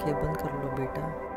आँखें बंद कर लो बेटा।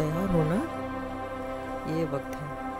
बेटा है तैयार होना ये वक्त है।